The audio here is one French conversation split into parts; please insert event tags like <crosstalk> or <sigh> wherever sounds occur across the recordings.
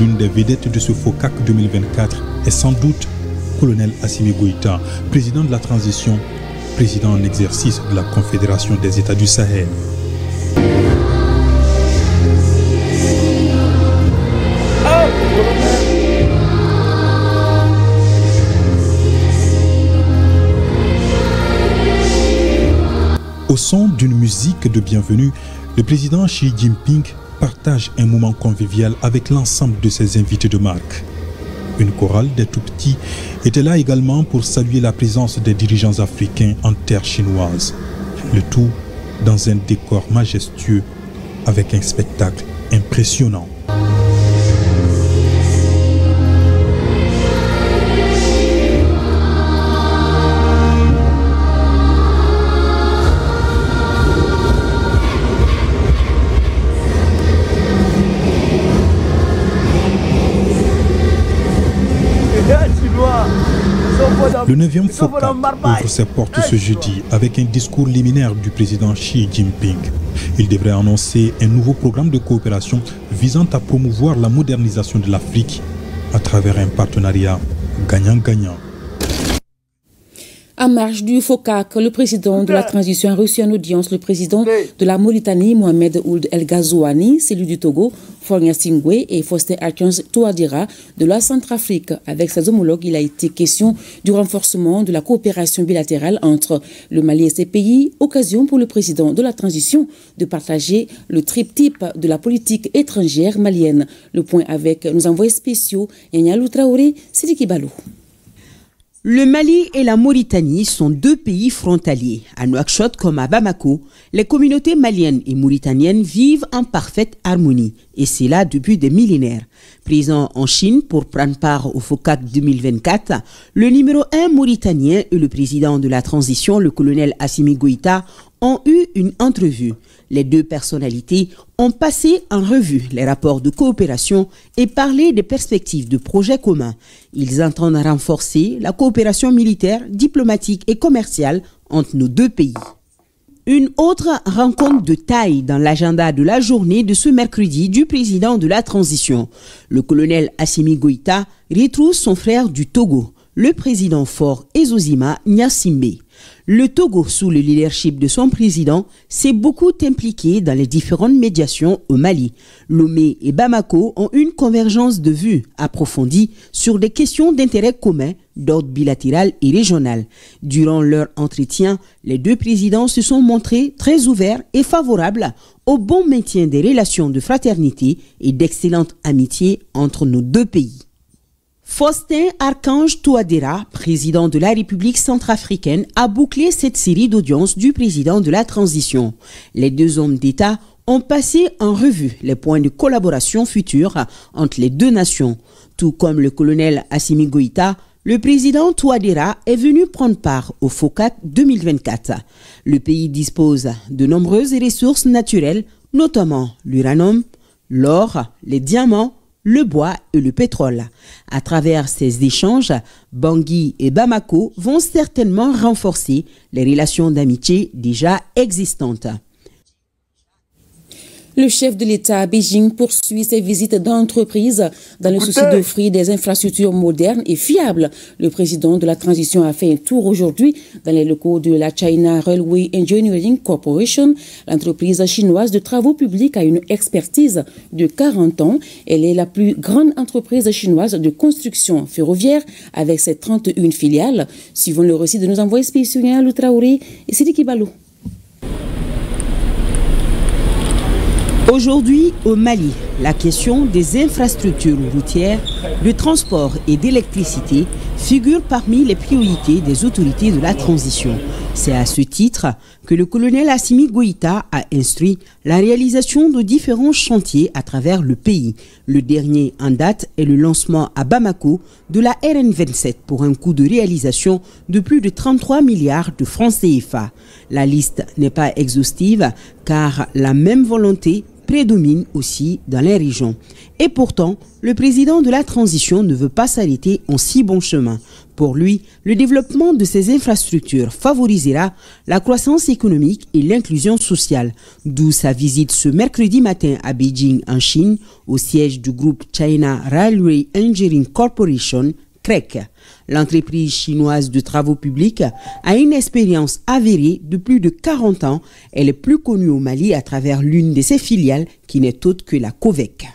L'une des vedettes de ce FOCAC 2024 est sans doute colonel Assimi Goïta, président de la transition, président en exercice de la Confédération des États du Sahel. Au son d'une musique de bienvenue, le président Xi Jinping partage un moment convivial avec l'ensemble de ses invités de marque. Une chorale des tout-petits était là également pour saluer la présence des dirigeants africains en terre chinoise. Le tout dans un décor majestueux avec un spectacle impressionnant. Le 9e FOCAC ouvre ses portes ce jeudi avec un discours liminaire du président Xi Jinping. Il devrait annoncer un nouveau programme de coopération visant à promouvoir la modernisation de l'Afrique à travers un partenariat gagnant-gagnant. En marge du FOCAC, le président de la transition a reçu en audience le président de la Mauritanie, Mohamed Ould El Ghazouani, celui du Togo, Fornia Singwe et Faustin Archons Touadira de la Centrafrique. Avec ses homologues, il a été question du renforcement de la coopération bilatérale entre le Mali et ses pays, occasion pour le président de la transition de partager le triptyque de la politique étrangère malienne. Le point avec nos envoyés spéciaux, Yanyalou Traoré, Sidiki Balou. Le Mali et la Mauritanie sont deux pays frontaliers. À Nouakchott comme à Bamako, les communautés maliennes et mauritaniennes vivent en parfaite harmonie, et c'est là depuis des millénaires. Présent en Chine pour prendre part au FOCAC 2024, le numéro 1 mauritanien et le président de la transition, le colonel Assimi Goïta, ont eu une entrevue. Les deux personnalités ont passé en revue les rapports de coopération et parlé des perspectives de projets communs. Ils entendent renforcer la coopération militaire, diplomatique et commerciale entre nos deux pays. Une autre rencontre de taille dans l'agenda de la journée de ce mercredi du président de la transition. Le colonel Assimi Goïta retrouve son frère du Togo, le président fort Ezozima Nyasimbe. Le Togo, sous le leadership de son président, s'est beaucoup impliqué dans les différentes médiations au Mali. Lomé et Bamako ont une convergence de vues approfondie sur des questions d'intérêt commun d'ordre bilatéral et régional. Durant leur entretien, les deux présidents se sont montrés très ouverts et favorables au bon maintien des relations de fraternité et d'excellente amitié entre nos deux pays. Faustin Archange Touadéra, président de la République centrafricaine, a bouclé cette série d'audiences du président de la transition. Les deux hommes d'État ont passé en revue les points de collaboration futurs entre les deux nations. Tout comme le colonel Assimi Goïta, le président Touadéra est venu prendre part au FOCAC 2024. Le pays dispose de nombreuses ressources naturelles, notamment l'uranium, l'or, les diamants, le bois et le pétrole. À travers ces échanges, Bangui et Bamako vont certainement renforcer les relations d'amitié déjà existantes. Le chef de l'État à Beijing poursuit ses visites d'entreprise dans le souci d'offrir des infrastructures modernes et fiables. Le président de la transition a fait un tour aujourd'hui dans les locaux de la China Railway Engineering Corporation. L'entreprise chinoise de travaux publics a une expertise de 40 ans. Elle est la plus grande entreprise chinoise de construction ferroviaire avec ses 31 filiales. Suivant le récit de nos envoyés spéciaux, Traoré et Sidi Kibalou. Aujourd'hui, au Mali, la question des infrastructures routières, de transport et d'électricité figure parmi les priorités des autorités de la transition. C'est à ce titre que le colonel Assimi Goïta a instruit la réalisation de différents chantiers à travers le pays. Le dernier en date est le lancement à Bamako de la RN27 pour un coût de réalisation de plus de 33 milliards de francs CFA. La liste n'est pas exhaustive car la même volonté prédomine aussi dans les régions. Et pourtant, le président de la transition ne veut pas s'arrêter en si bon chemin. Pour lui, le développement de ces infrastructures favorisera la croissance économique et l'inclusion sociale, d'où sa visite ce mercredi matin à Beijing en Chine, au siège du groupe China Railway Engineering Corporation, CREC. L'entreprise chinoise de travaux publics a une expérience avérée de plus de 40 ans. Elle est plus connue au Mali à travers l'une de ses filiales qui n'est autre que la COVEC.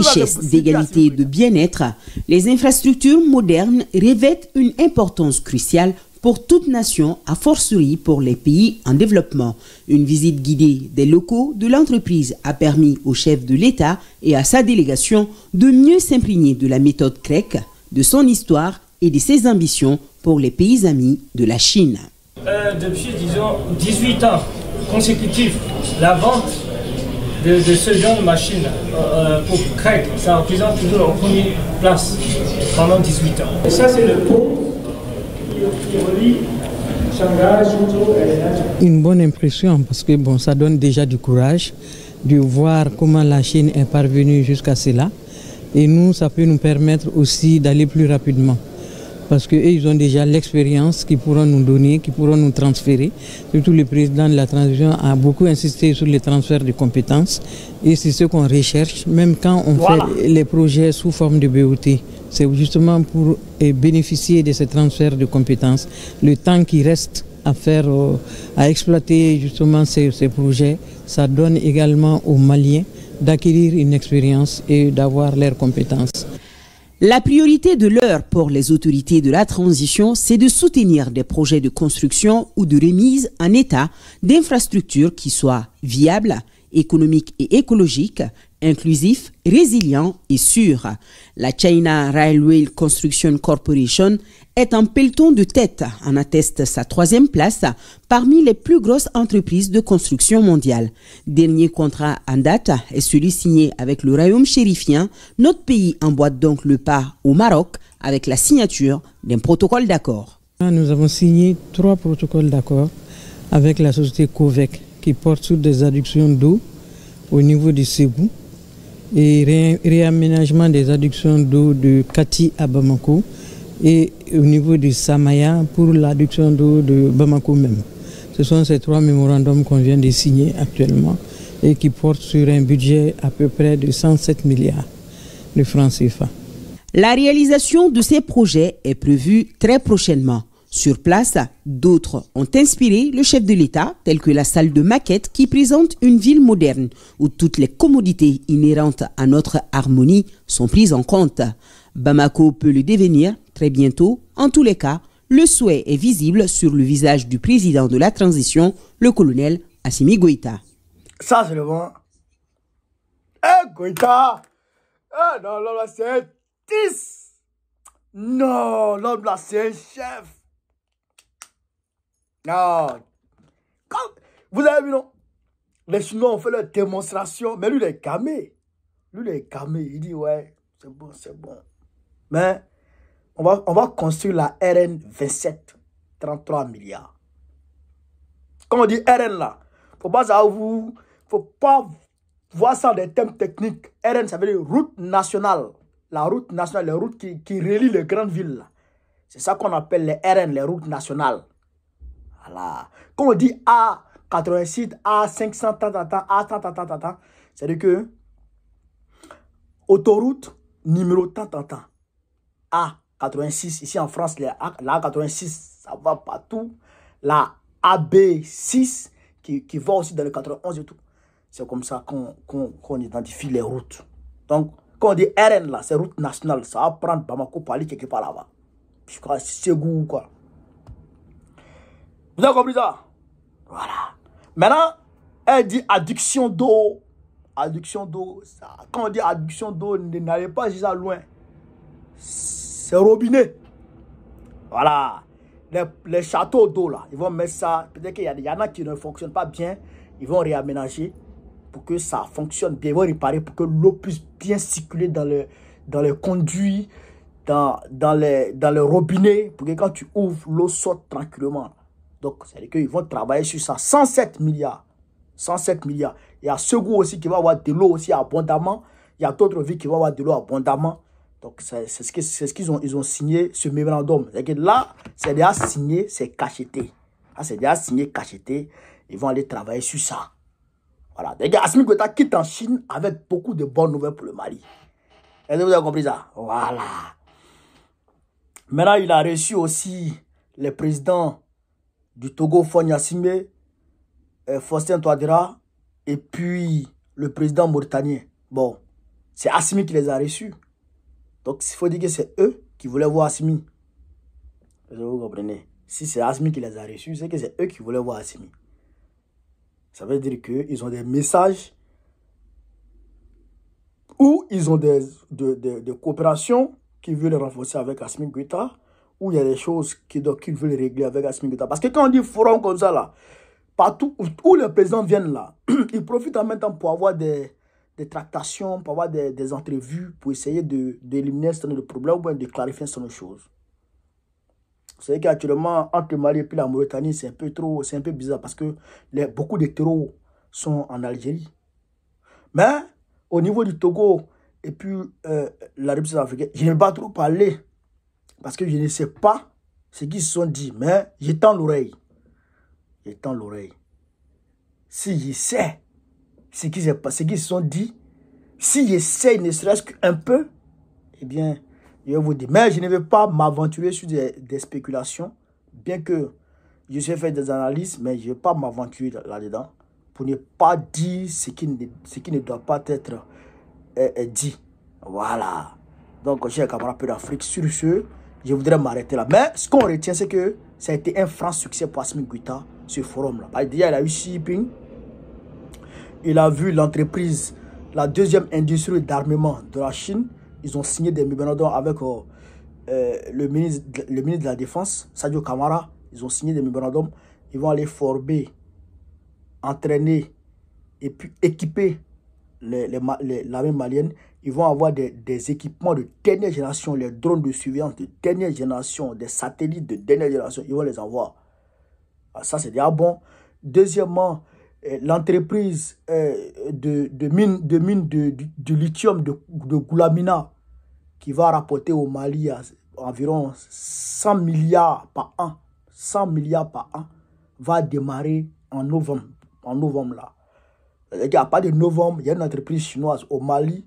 Richesse, d'égalité et de bien-être, les infrastructures modernes revêtent une importance cruciale pour toute nation, à forcerie pour les pays en développement. Une visite guidée des locaux de l'entreprise a permis au chef de l'État et à sa délégation de mieux s'imprégner de la méthode grecque, de son histoire et de ses ambitions pour les pays amis de la Chine. Euh, depuis, disons, 18 ans consécutifs, la vente de, ce genre de machine euh, euh, pour Craig, ça représente toujours en première place pendant 18 ans. Et ça, c'est le pont qui relie Shanghai, Suzhou et Une bonne impression parce que bon, ça donne déjà du courage de voir comment la Chine est parvenue jusqu'à cela. Et nous, ça peut nous permettre aussi d'aller plus rapidement parce qu'ils ont déjà l'expérience qu'ils pourront nous donner, qui pourront nous transférer. Surtout le président de la transition a beaucoup insisté sur les transferts de compétences et c'est ce qu'on recherche, même quand on fait les projets sous forme de BOT. C'est justement pour bénéficier de ces transferts de compétences. Le temps qui reste à faire, euh, à exploiter justement ces, ces projets, ça donne également aux Maliens d'acquérir une expérience et d'avoir leurs compétences. La priorité de l'heure pour les autorités de la transition, c'est de soutenir des projets de construction ou de remise en état d'infrastructures qui soient viables, économiques et écologiques, inclusifs, résilients et sûrs. La China Railway Construction Corporation est un peloton de tête, en atteste sa troisième place parmi les plus grosses entreprises de construction mondiale. Dernier contrat en date est celui signé avec le royaume chérifien. Notre pays emboîte donc le pas au Maroc avec la signature d'un protocole d'accord. Nous avons signé trois protocoles d'accord avec la société COVEC qui porte sur des adductions d'eau au niveau du Ségou et réaménagement des adductions d'eau de Kati à Bamako et au niveau du Samaya pour l'adduction d'eau de Bamako même. Ce sont ces trois mémorandums qu'on vient de signer actuellement et qui portent sur un budget à peu près de 107 milliards de francs CFA. La réalisation de ces projets est prévue très prochainement. Sur place, d'autres ont inspiré le chef de l'État, tel que la salle de maquette qui présente une ville moderne où toutes les commodités inhérentes à notre harmonie sont prises en compte. Bamako peut le devenir très bientôt. En tous les cas, le souhait est visible sur le visage du président de la transition, le colonel Assimi Goïta. Ça, c'est le bon. Eh, Goïta Eh, non, c'est un 10 Non, c'est un chef Non Vous avez vu, non? Les Chinois ont fait leur démonstration, mais lui, il est camé. Lui, il est camé. Il dit, ouais, c'est bon, c'est bon. Mais on va, on va construire la RN 27, 33 milliards. Comme on dit RN là, faut pas vous, faut pas voir ça des thèmes techniques. RN, ça veut dire route nationale. La route nationale, les routes qui, qui relient les grandes villes. C'est ça qu'on appelle les RN, les routes nationales. Voilà. Quand on dit A86, A500, A tant, c'est-à-dire que autoroute numéro tant, tant, tant. A86, ici en France, la A86, ça va partout. La AB6, qui, qui va aussi dans le 91 et tout. C'est comme ça qu'on identifie les routes. Donc, quand on dit RN là, c'est route nationale, ça va prendre Bamako pour aller quelque part là-bas. Je crois c'est goût quoi. Vous avez compris ça? Voilà. Maintenant, elle dit adduction d'eau. Adduction d'eau. Quand on dit adduction d'eau, n'allez pas juste loin. c'est robinet. Voilà. Les, châteaux d'eau, là, ils vont mettre ça. Peut-être qu'il y, y, en a qui ne fonctionnent pas bien. Ils vont réaménager pour que ça fonctionne bien. Ils vont réparer pour que l'eau puisse bien circuler dans le, dans les conduits, dans, dans, les, dans le robinet, pour que quand tu ouvres, l'eau sorte tranquillement. Donc, c'est-à-dire qu'ils vont travailler sur ça. 107 milliards. 107 milliards. Il y a Segou aussi qui va avoir de l'eau aussi abondamment. Il y a d'autres villes qui vont avoir de l'eau abondamment. Donc, c'est ce qu'ils ont, ils ont signé, ce mémorandum. C'est-à-dire que là, c'est déjà signé, c'est cacheté. Là, c'est déjà signé, cacheté. Ils vont aller travailler sur ça. Voilà. Les gars, Asmi Gota quitte en Chine avec beaucoup de bonnes nouvelles pour le Mali. Est-ce que vous avez compris ça? Voilà. Maintenant, il a reçu aussi le président du Togo, Fonya Sime, euh, Faustin Touadéra, et puis le président mauritanien. Bon, c'est Assimi qui les a reçus. Donc, il faut dire que c'est eux qui voulaient voir Assimi. Vous comprenez? Si c'est Assimi qui les a reçus, c'est que c'est eux qui voulaient voir Assimi. Ça veut dire qu'ils ont des messages ou ils ont des, de, coopérations qui veulent renforcer avec Asmi Guita, ou il y a des choses qu'ils veulent régler avec Asmi Guita. Parce que quand on dit forum comme ça, là, partout où, les présidents viennent là, <clears throat> ils profitent en même temps pour avoir des, tractations, pour avoir des, entrevues, pour essayer d'éliminer nombre de problèmes ou de clarifier un certain nombre de choses. Vous savez qu'actuellement, entre le Mali et la Mauritanie, c'est un peu trop, c'est un peu bizarre parce que beaucoup de terreaux sont en Algérie. Mais au niveau du Togo et puis euh, la République africaine, je ne pas trop parler parce que je ne sais pas ce qu'ils se sont dit, mais j'étends l'oreille. J'étends l'oreille. Si je sais ce qu'ils se sont dit, si j'essaie ne serait-ce qu'un peu, eh bien, je vais vous dire. Mais je ne vais pas m'aventurer sur des, spéculations, bien que je sais faire des analyses, mais je ne vais pas m'aventurer là-dedans pour ne pas dire ce qui ne, ce qui ne doit pas être euh, euh, dit. Voilà. Donc, j'ai un camarade peu d'Afrique. Sur ce, je voudrais m'arrêter là. Mais ce qu'on retient, c'est que ça a été un franc succès pour Asmin Guita, ce forum-là. Déjà, il a eu shipping. Il a vu l'entreprise, la deuxième industrie d'armement de la Chine. Ils ont signé des mémorandums avec euh, le, ministre, le ministre de la Défense, Sadio Kamara. Ils ont signé des mémorandums. Ils vont aller former entraîner et puis équiper les, les, l'armée malienne, ils vont avoir des, équipements de dernière génération, les drones de surveillance de dernière génération, des satellites de dernière génération, ils vont les avoir. Ah, ça, c'est déjà bon. Deuxièmement, eh, l'entreprise eh, de, de mine de, lithium de, de Goulamina, qui va rapporter au Mali environ 100 milliards par an, 100 milliards par an, va démarrer en novembre en novembre là. À partir de novembre, il y a une entreprise chinoise au Mali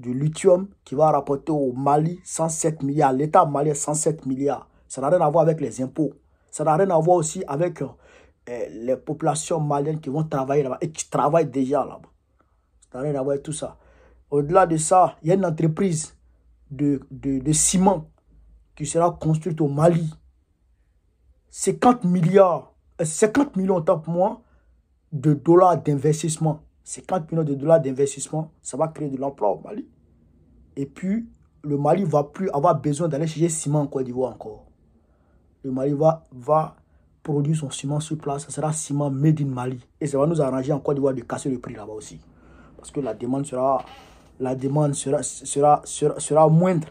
du lithium qui va rapporter au Mali 107 milliards. L'État malien 107 milliards. Ça n'a rien à voir avec les impôts. Ça n'a rien à voir aussi avec euh, les populations maliennes qui vont travailler là-bas et qui travaillent déjà là-bas. Ça n'a rien à voir avec tout ça. Au-delà de ça, il y a une entreprise de, de, de ciment qui sera construite au Mali. 50 milliards, 50 euh, millions tant pour moi, de dollars d'investissement. 50 millions de dollars d'investissement, ça va créer de l'emploi au Mali. Et puis, le Mali va plus avoir besoin d'aller chercher ciment en Côte d'Ivoire encore. Le Mali va, va produire son ciment sur place. Ça sera ciment made in Mali. Et ça va nous arranger en Côte d'Ivoire de casser le prix là-bas aussi. Parce que la demande sera, la demande sera, sera, sera, sera moindre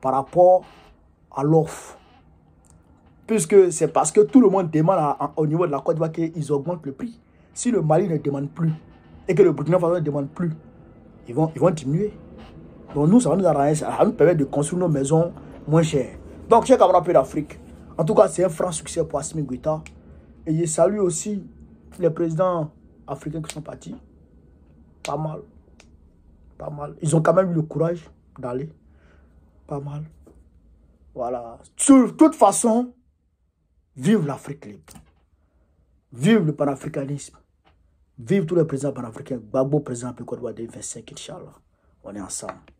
par rapport à l'offre. Puisque c'est parce que tout le monde demande au niveau de la Côte d'Ivoire qu'ils augmentent le prix. Si le Mali ne demande plus et que le Burkina Faso ne demande plus, ils vont, ils vont diminuer. Donc nous, ça va nous arranger, ça va nous permettre de construire nos maisons moins chères. Donc, chers camarades d'Afrique, en tout cas, c'est un franc succès pour Assimi Guita. Et je salue aussi les présidents africains qui sont partis. Pas mal. Pas mal. Ils ont quand même eu le courage d'aller. Pas mal. Voilà. De toute façon, vive l'Afrique libre. Vive le panafricanisme. Vive tous les présidents panafricains. Babo, président Pécodoua 25, Inch'Allah. On est ensemble.